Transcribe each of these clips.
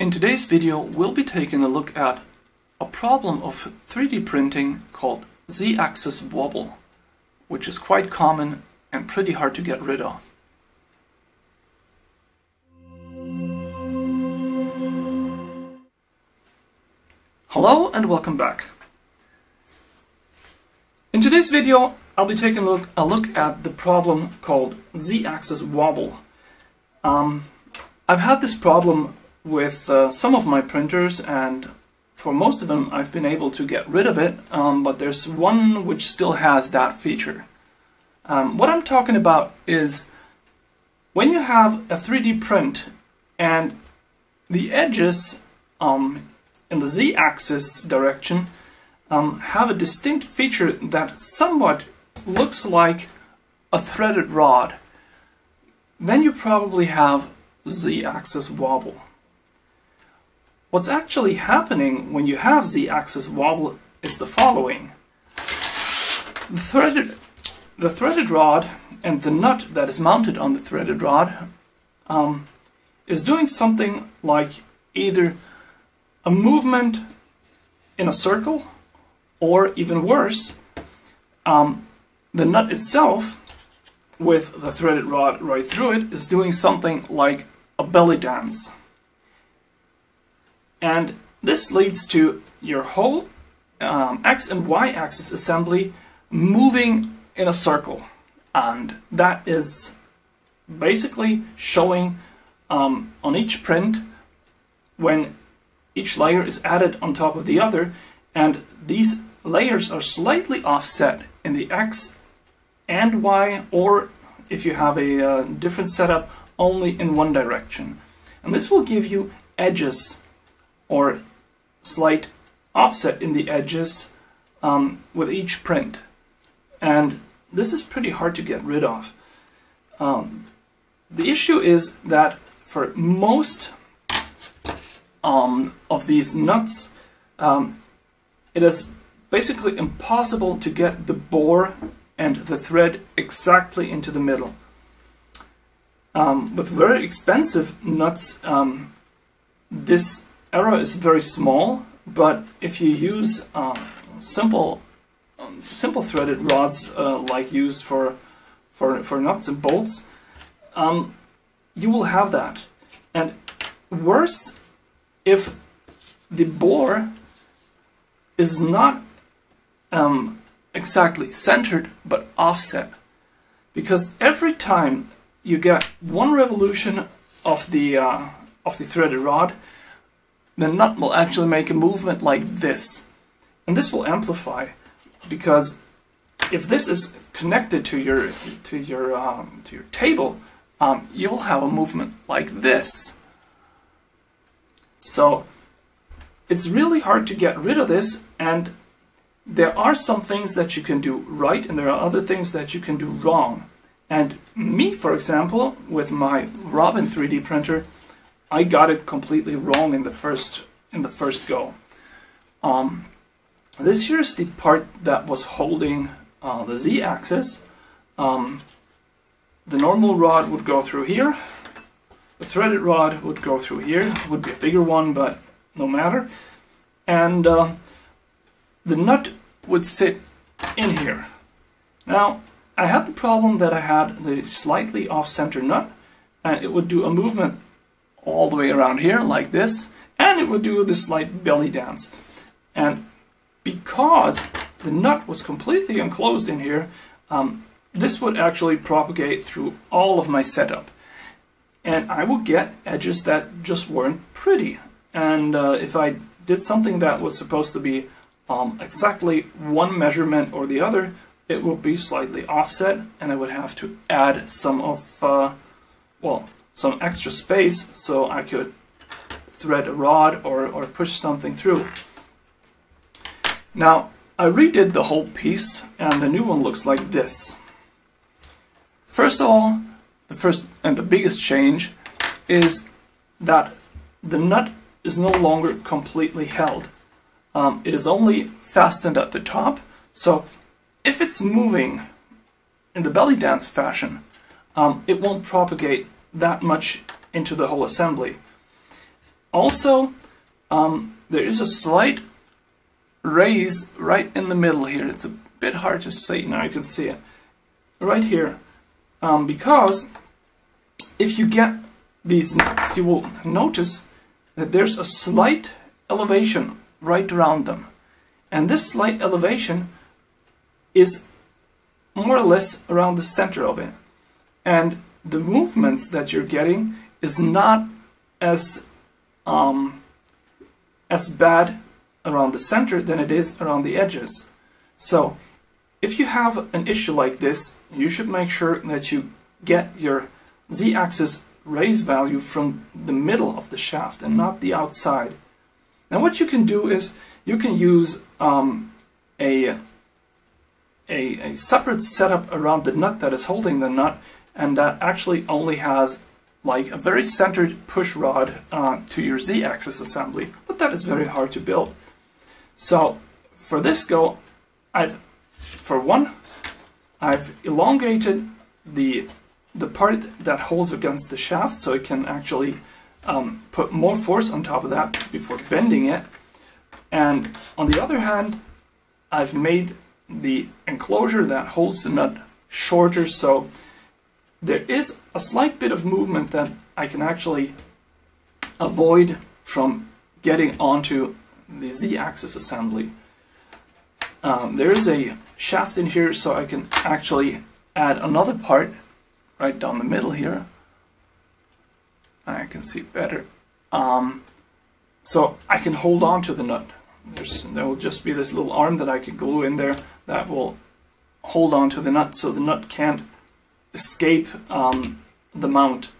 In today's video, we'll be taking a look at a problem of 3D printing called z-axis wobble, which is quite common and pretty hard to get rid of. Hello and welcome back. In today's video, I'll be taking a look, a look at the problem called z-axis wobble. Um, I've had this problem with uh, some of my printers and for most of them I've been able to get rid of it, um, but there's one which still has that feature. Um, what I'm talking about is when you have a 3D print and the edges um, in the z-axis direction um, have a distinct feature that somewhat looks like a threaded rod, then you probably have z-axis wobble. What's actually happening when you have z-axis wobble is the following. The threaded, the threaded rod and the nut that is mounted on the threaded rod um, is doing something like either a movement in a circle or even worse, um, the nut itself with the threaded rod right through it is doing something like a belly dance. And this leads to your whole um, x and y axis assembly moving in a circle. And that is basically showing um, on each print when each layer is added on top of the other and these layers are slightly offset in the x and y or if you have a uh, different setup only in one direction. And this will give you edges or slight offset in the edges um, with each print. And this is pretty hard to get rid of. Um, the issue is that for most um, of these nuts, um, it is basically impossible to get the bore and the thread exactly into the middle. Um, with very expensive nuts, um, this error is very small, but if you use uh, simple um, simple threaded rods uh, like used for for for nuts and bolts, um, you will have that. And worse, if the bore is not um, exactly centered but offset, because every time you get one revolution of the uh, of the threaded rod, the nut will actually make a movement like this. And this will amplify because if this is connected to your to your um, to your table, um, you'll have a movement like this. So it's really hard to get rid of this, and there are some things that you can do right, and there are other things that you can do wrong. And me, for example, with my Robin 3D printer, I got it completely wrong in the first in the first go. Um, this here is the part that was holding uh, the z-axis. Um, the normal rod would go through here. The threaded rod would go through here. It would be a bigger one, but no matter. And uh, the nut would sit in here. Now, I had the problem that I had the slightly off-center nut, and it would do a movement all the way around here like this and it would do this slight belly dance. And because the nut was completely enclosed in here, um, this would actually propagate through all of my setup. And I would get edges that just weren't pretty. And uh, if I did something that was supposed to be um, exactly one measurement or the other, it would be slightly offset and I would have to add some of, uh, well, some extra space so I could thread a rod or, or push something through. Now, I redid the whole piece and the new one looks like this. First of all, the first and the biggest change is that the nut is no longer completely held. Um, it is only fastened at the top, so if it's moving in the belly dance fashion, um, it won't propagate that much into the whole assembly. Also, um, there is a slight raise right in the middle here. It's a bit hard to see. Now you can see it right here. Um, because if you get these nuts, you will notice that there's a slight elevation right around them. And this slight elevation is more or less around the center of it. And the movements that you're getting is not as um, as bad around the center than it is around the edges. So if you have an issue like this, you should make sure that you get your z-axis raise value from the middle of the shaft and not the outside. Now what you can do is you can use um, a, a, a separate setup around the nut that is holding the nut and that actually only has like a very centered push rod uh, to your z-axis assembly, but that is very hard to build. So for this go, I've, for one, I've elongated the the part that holds against the shaft so it can actually um, put more force on top of that before bending it. And on the other hand, I've made the enclosure that holds the nut shorter so there is a slight bit of movement that I can actually avoid from getting onto the z-axis assembly. Um, there is a shaft in here so I can actually add another part right down the middle here. I can see better. Um, so I can hold on to the nut. There's, there will just be this little arm that I can glue in there that will hold on to the nut so the nut can't escape um, the mount.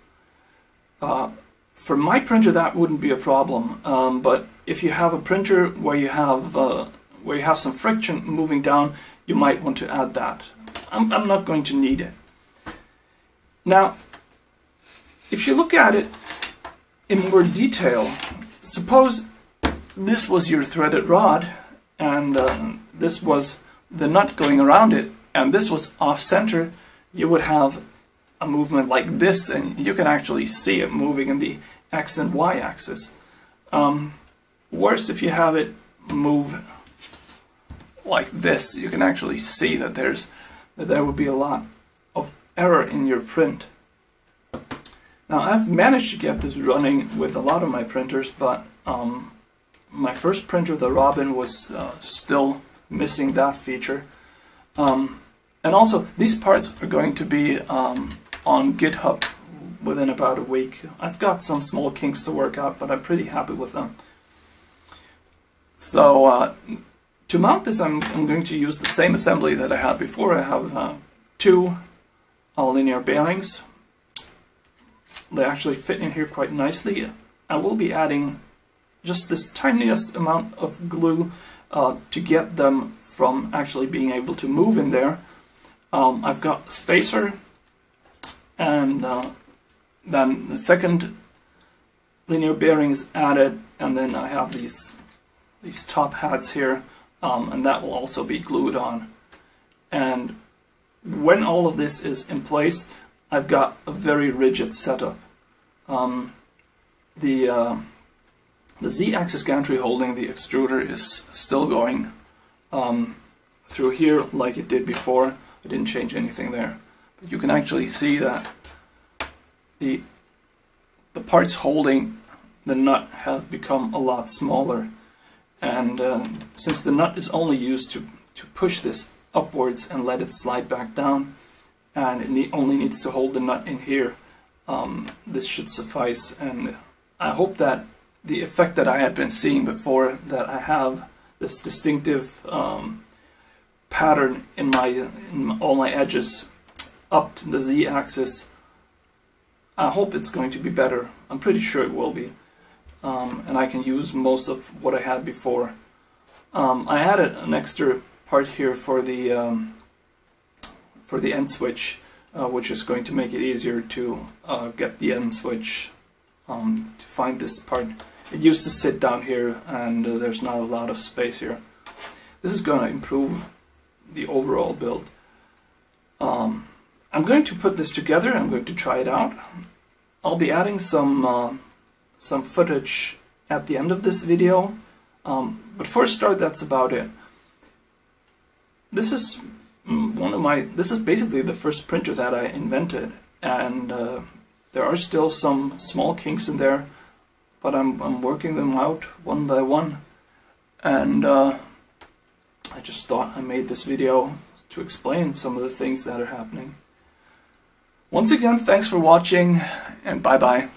Uh, for my printer that wouldn't be a problem, um, but if you have a printer where you have uh, where you have some friction moving down, you might want to add that. I'm, I'm not going to need it. Now, if you look at it in more detail, suppose this was your threaded rod and uh, this was the nut going around it and this was off center you would have a movement like this and you can actually see it moving in the x and y axis. Um, worse if you have it move like this, you can actually see that there's that there would be a lot of error in your print. Now I've managed to get this running with a lot of my printers, but um, my first printer, the Robin, was uh, still missing that feature. Um, and also, these parts are going to be um, on GitHub within about a week. I've got some small kinks to work out, but I'm pretty happy with them. So uh, to mount this, I'm, I'm, going to use the same assembly that I had before. I have uh, two uh, linear bearings. They actually fit in here quite nicely. I will be adding just this tiniest amount of glue uh, to get them from actually being able to move in there um, I've got a spacer and uh, then the second linear bearing is added and then I have these these top hats here um, and that will also be glued on. And when all of this is in place I've got a very rigid setup. Um, the uh, the z-axis gantry holding the extruder is still going um, through here like it did before I didn't change anything there. But you can actually see that the the parts holding the nut have become a lot smaller and uh, since the nut is only used to, to push this upwards and let it slide back down and it ne only needs to hold the nut in here um, this should suffice and I hope that the effect that I had been seeing before that I have this distinctive um, pattern in my in all my edges up to the z-axis. I hope it's going to be better. I'm pretty sure it will be. Um, and I can use most of what I had before. Um, I added an extra part here for the um, for the end switch, uh, which is going to make it easier to uh, get the end switch um, to find this part. It used to sit down here, and uh, there's not a lot of space here. This is going to improve the overall build. Um, I'm going to put this together, I'm going to try it out. I'll be adding some uh, some footage at the end of this video. Um, but for a start, that's about it. This is mm, one of my, this is basically the first printer that I invented. And uh, there are still some small kinks in there, but I'm, I'm working them out one by one. And uh, just thought I made this video to explain some of the things that are happening. Once again, thanks for watching, and bye bye.